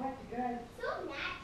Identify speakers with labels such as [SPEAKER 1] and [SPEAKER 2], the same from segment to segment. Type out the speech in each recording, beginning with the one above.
[SPEAKER 1] What good?
[SPEAKER 2] So
[SPEAKER 3] nice.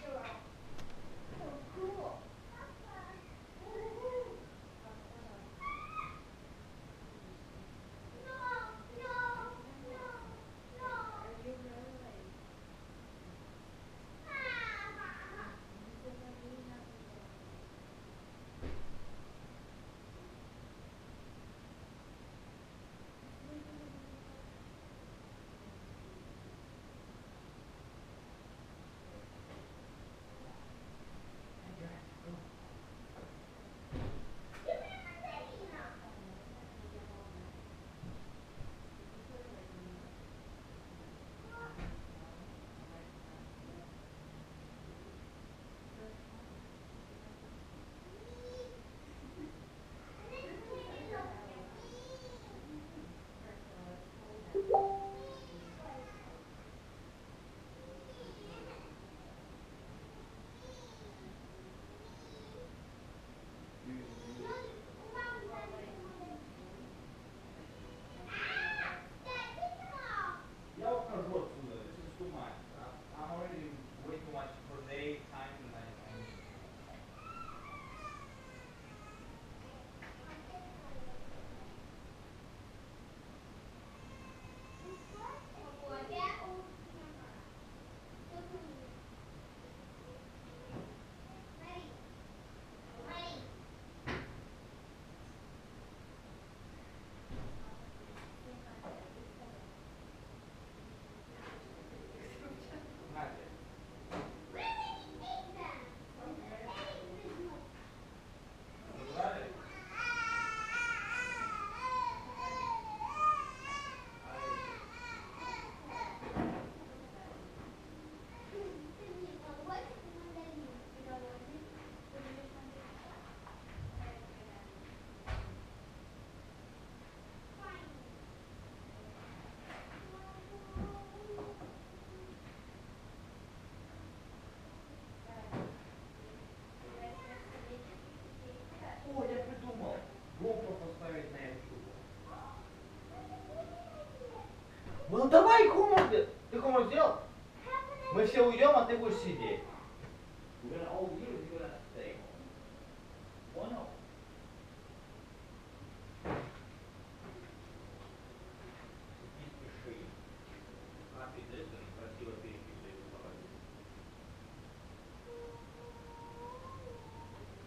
[SPEAKER 3] Мы все уйдем, а ты будешь сидеть.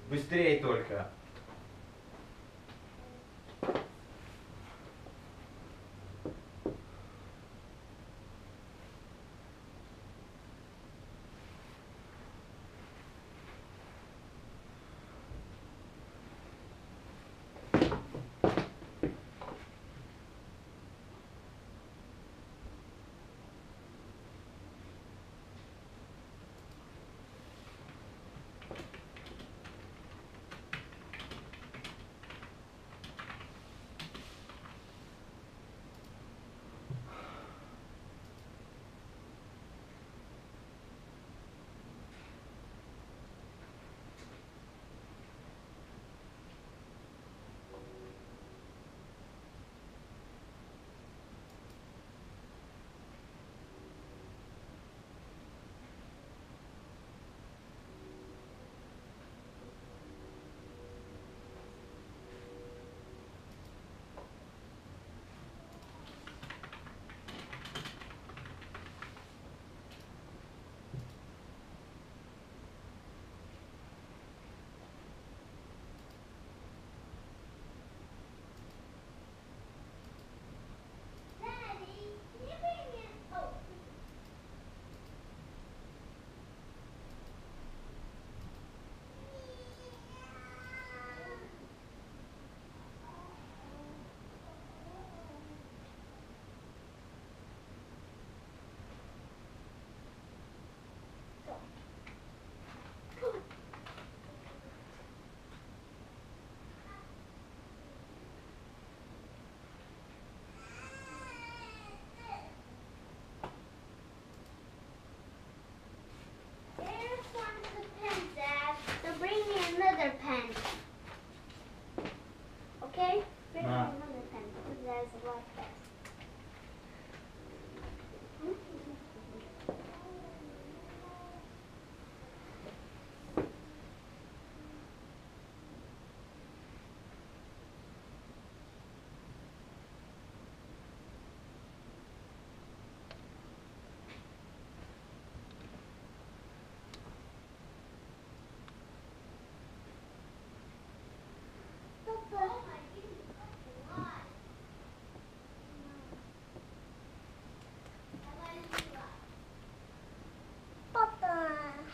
[SPEAKER 3] Быстрее только.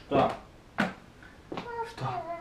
[SPEAKER 1] Что? Что?